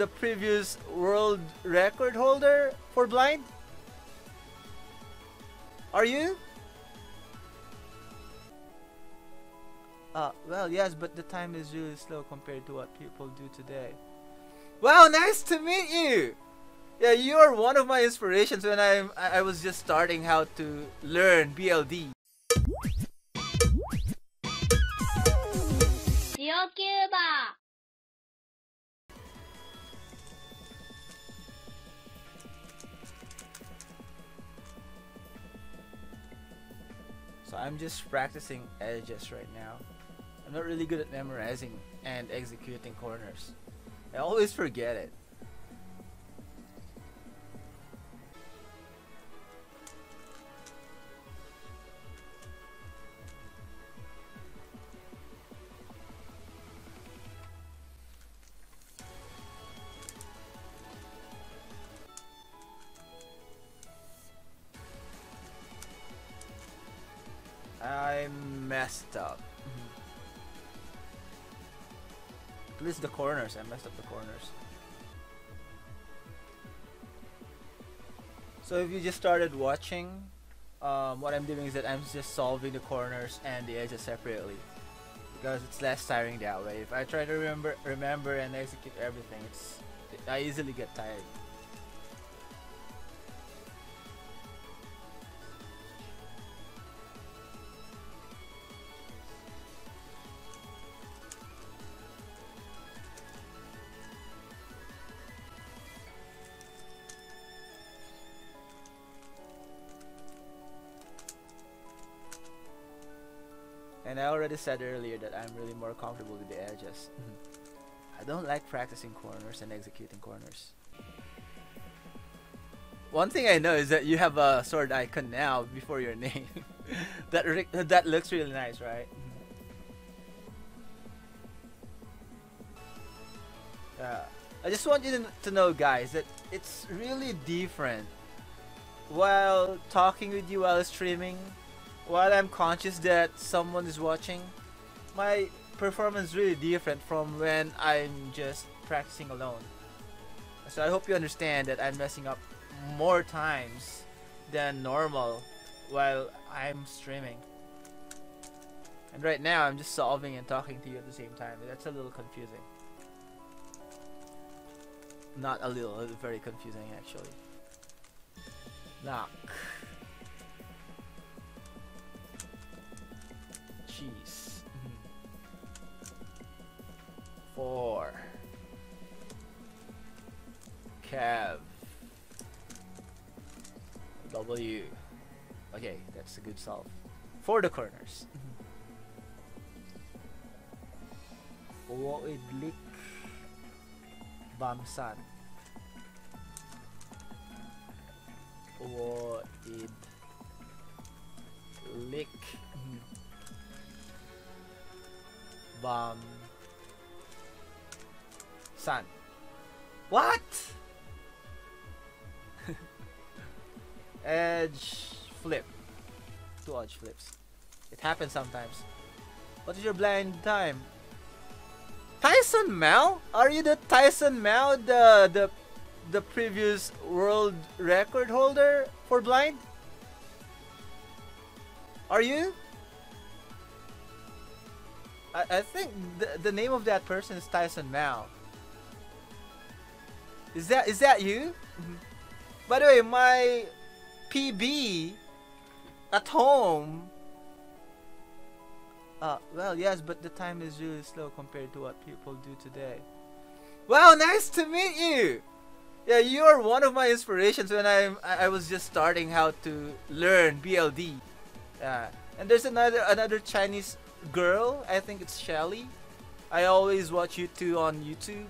the previous world record holder for blind? Are you? Uh, well, yes, but the time is really slow compared to what people do today. Wow, nice to meet you! Yeah, you're one of my inspirations when I'm, I I was just starting how to learn BLD. ジ I'm just practicing edges right now. I'm not really good at memorizing and executing corners. I always forget it. I messed up. At least the corners. I messed up the corners. So if you just started watching, um, what I'm doing is that I'm just solving the corners and the edges separately because it's less tiring that way. If I try to remember, remember and execute everything, it's I easily get tired. And I already said earlier that I'm really more comfortable with the edges. I don't like practicing corners and executing corners. One thing I know is that you have a sword icon now before your name. that that looks really nice, right? Uh, I just want you to, to know, guys, that it's really different while talking with you while streaming while I'm conscious that someone is watching, my performance is really different from when I'm just practicing alone. So I hope you understand that I'm messing up more times than normal while I'm streaming. And right now I'm just solving and talking to you at the same time. That's a little confusing. Not a little, very confusing actually. Knock. Cheese. Mm-hmm. Four. Cav. W. Okay, that's a good solve. For the corners. Mm-hmm. Woidlik Bamsan. Woid Um, lick Bam San. What? edge flip. Two edge flips. It happens sometimes. What is your blind time? Tyson Mao? Are you the Tyson Mao, the the the previous world record holder for blind? Are you? I, I think the, the name of that person is Tyson Mao. Is that is that you? By the way, my PB at home. Uh, well, yes, but the time is really slow compared to what people do today. Wow, nice to meet you. Yeah, you're one of my inspirations when I I was just starting how to learn BLD. Yeah, and there's another another Chinese girl. I think it's Shelly. I always watch you two on YouTube,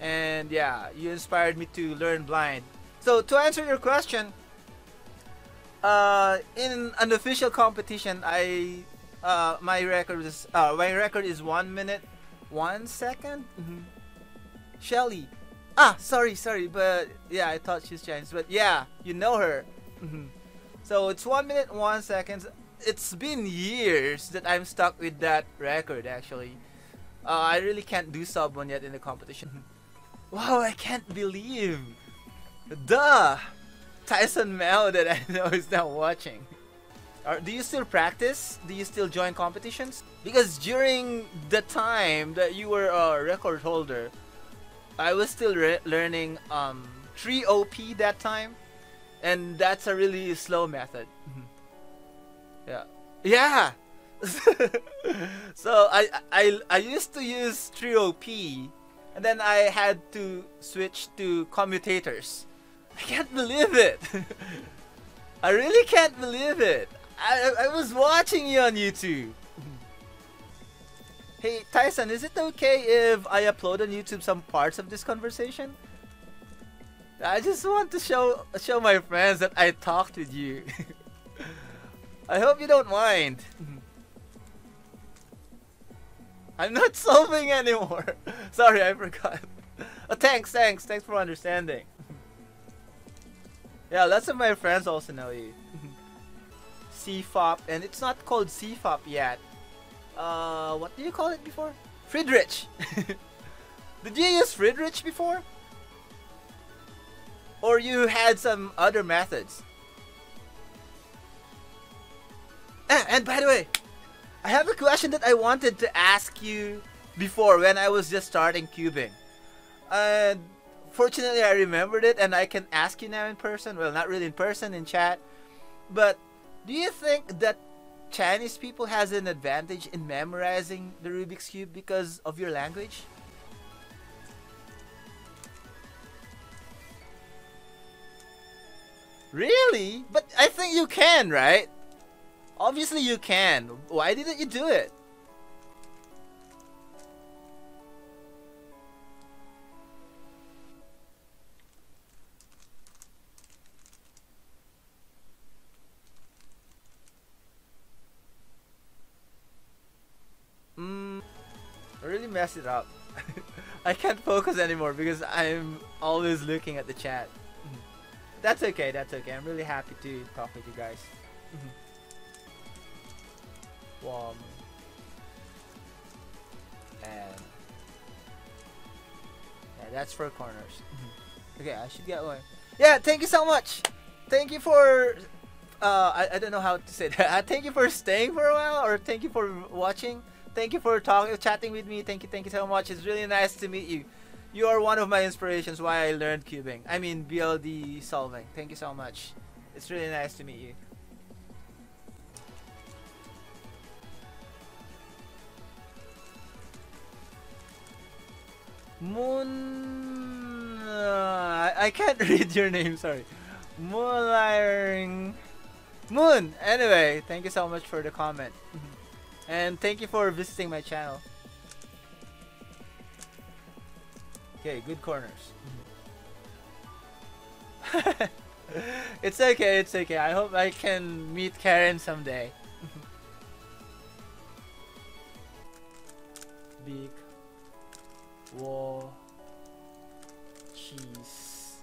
and yeah, you inspired me to learn blind. So to answer your question, uh, in an official competition, I uh, my record is uh, my record is one minute, one second. Mhm. Shelly. Ah, sorry, sorry, but yeah, I thought she's Chinese, but yeah, you know her. Mhm. So it's one minute, one second. It's been years that I'm stuck with that record. Actually, uh, I really can't do sub one yet in the competition. Wow, I can't believe. Duh! Tyson Mao that I know is now watching. Are, do you still practice? Do you still join competitions? Because during the time that you were a record holder, I was still learning um, 3OP that time, and that's a really slow method. yeah, yeah. so I, I I used to use 3OP, and then I had to switch to commutators. I can't believe it. I really can't believe it. I, I was watching you on YouTube. hey, Tyson, is it okay if I upload on YouTube some parts of this conversation? I just want to show show my friends that I talked with you. I hope you don't mind. I'm not solving anymore. Sorry, I forgot. Oh, thanks, thanks, thanks for understanding. yeah, lots of my friends also know you. CFOP, and it's not called CFOP yet. Uh, what do you call it before? Fridrich! Did you use Fridrich before? Or you had some other methods? Ah, and by the way, I have a question that I wanted to ask you before when I was just starting cubing. And fortunately I remembered it and I can ask you now in person. Well, not really in person, in chat. But do you think that Chinese people has an advantage in memorizing the Rubik's Cube because of your language? Really? But I think you can, right? Obviously you can. Why didn't you do it? Mm, I really messed it up. I can't focus anymore because I'm always looking at the chat. That's okay, that's okay. I'm really happy to talk with you guys. One. And yeah, that's for corners. okay, I should get one. Yeah, thank you so much. Thank you for uh, I, I don't know how to say that. thank you for staying for a while or thank you for watching thank you for talking, chatting with me. Thank you, thank you so much. It's really nice to meet you. You are one of my inspirations why I learned cubing. I mean BLD solving. Thank you so much. It's really nice to meet you. Moon... Uh, I, I can't read your name, sorry. Moonliring... Moon! Anyway, thank you so much for the comment. Mm-hmm. And thank you for visiting my channel. Okay, good corners. Mm-hmm. it's okay, it's okay. I hope I can meet Karen someday. Mm-hmm. Big wall cheese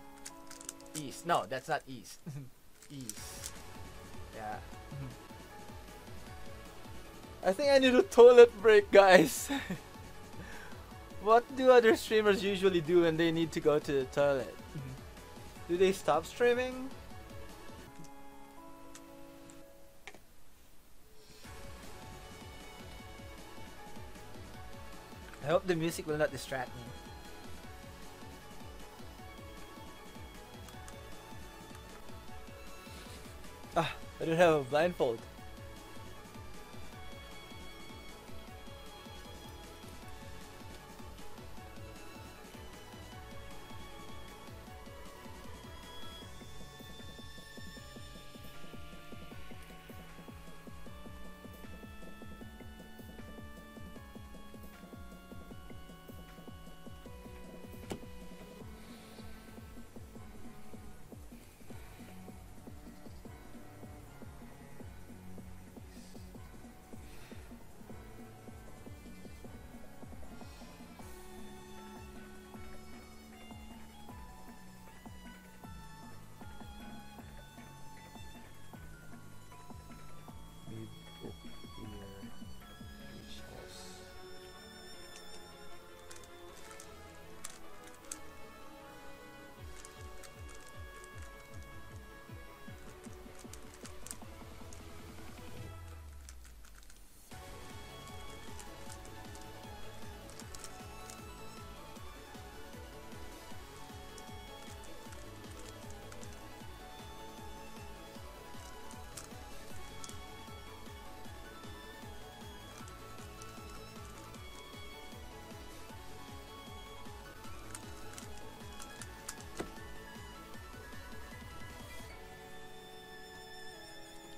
east. No, that's not east. east. Yeah. I think I need a toilet break, guys. what do other streamers usually do when they need to go to the toilet? Mm-hmm. do they stop streaming? Hope the music will not distract me. Ah, I don't have a blindfold.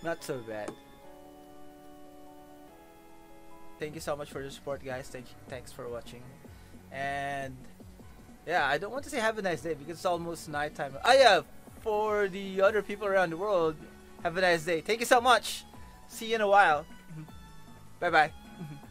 Not so bad. Thank you so much for your support, guys. Thank thanks for watching. And yeah, I don't want to say have a nice day because it's almost nighttime. Oh yeah, for the other people around the world, have a nice day. Thank you so much. See you in a while. Bye bye.